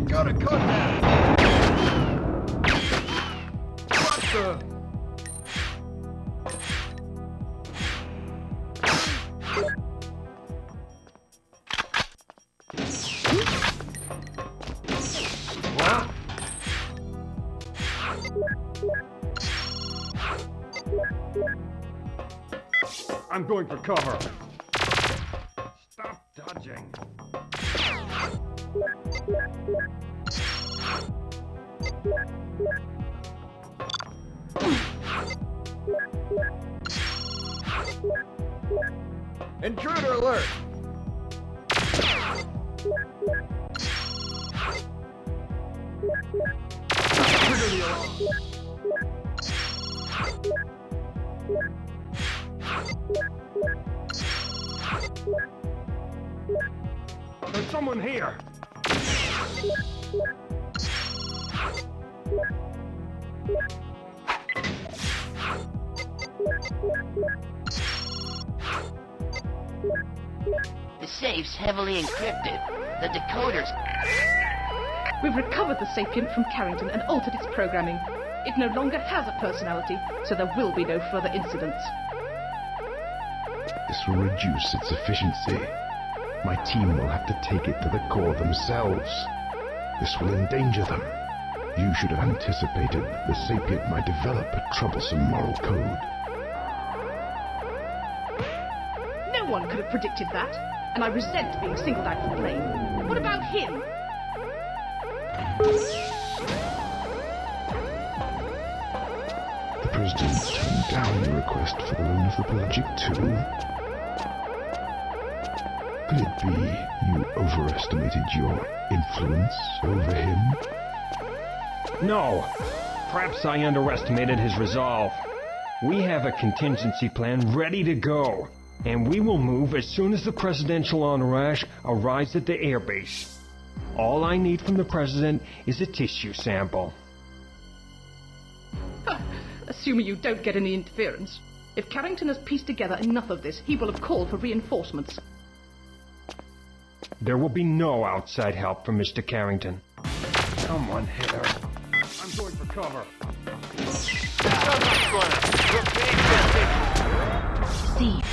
Fucking go to contact! What the? I'm going for cover. Stop dodging. Intruder alert! There's someone here. The safe's heavily encrypted. The decoders. We've recovered the sapient from Carrington and altered its programming. It no longer has a personality, so there will be no further incidents. This will reduce its efficiency. My team will have to take it to the core themselves. This will endanger them. You should have anticipated the sapient might develop a troublesome moral code. No one could have predicted that, and I resent being singled out for blame. What about him? The President turned down your request for the loan of the Pelagic II. Could it be you overestimated your influence over him? No. Perhaps I underestimated his resolve. We have a contingency plan ready to go, and we will move as soon as the presidential entourage arrives at the airbase. All I need from the president is a tissue sample. Assuming you don't get any interference. If Carrington has pieced together enough of this, he will have called for reinforcements. There will be no outside help from Mr. Carrington. Someone hit her. I'm going for cover. Steve,